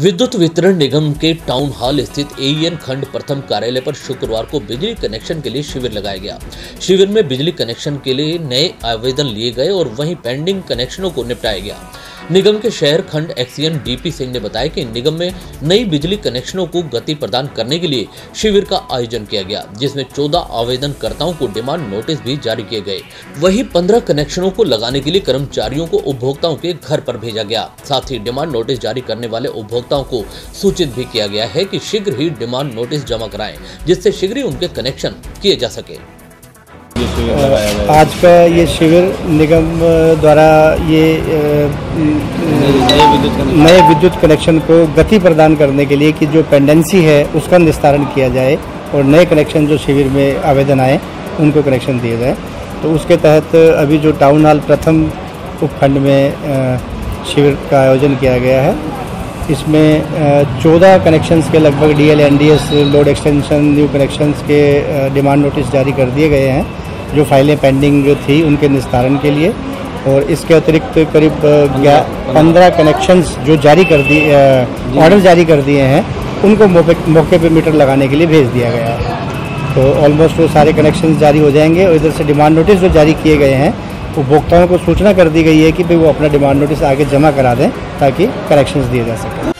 विद्युत वितरण निगम के टाउन हॉल स्थित एन खंड प्रथम कार्यालय पर शुक्रवार को बिजली कनेक्शन के लिए शिविर लगाया गया। शिविर में बिजली कनेक्शन के लिए नए आवेदन लिए गए और वहीं पेंडिंग कनेक्शनों को निपटाया गया। निगम के शहर खंड एक्सीएन डीपी सिंह ने बताया कि निगम में नई बिजली कनेक्शनों को गति प्रदान करने के लिए शिविर का आयोजन किया गया, जिसमें 14 आवेदनकर्ताओं को डिमांड नोटिस भी जारी किए गए। वही 15 कनेक्शनों को लगाने के लिए कर्मचारियों को उपभोक्ताओं के घर पर भेजा गया। साथ ही डिमांड नोटिस जारी करने वाले उपभोक्ताओं को सूचित भी किया गया है कि शीघ्र ही डिमांड नोटिस जमा कराएँ, जिससे शीघ्र ही उनके कनेक्शन किए जा सके। आज का ये शिविर निगम द्वारा ये नए विद्युत कनेक्शन को गति प्रदान करने के लिए कि जो पेंडेंसी है उसका निस्तारण किया जाए और नए कनेक्शन जो शिविर में आवेदन आए, उनको कनेक्शन दिए जाए। तो उसके तहत अभी जो टाउन हॉल प्रथम उपखंड में शिविर का आयोजन किया गया है। इसमें चौदह कनेक्शंस के लगभग D L N D S load extension new connections के डिमांड नोटिस जारी कर दिए गए हैं। जो फाइलें पेंडिंग जो थी उनके निस्तारण के लिए और इसके अतिरिक्त करीब पंद्रह कनेक्शंस जो जारी कर दिए ऑर्डर जारी कर दिए हैं उनको मौके पे मीटर लगाने के लिए भेज दिया गया है। तो ऑलमोस्ट वो सारे कनेक्शन जारी हो जाएँगे और इधर से डिमांड नोटिस जो जारी किए गए हैं उपभोक्ताओं को सूचना कर दी गई है कि भाई वो अपना डिमांड नोटिस आगे जमा करा दें ताकि कनेक्शन दिए जा सकें।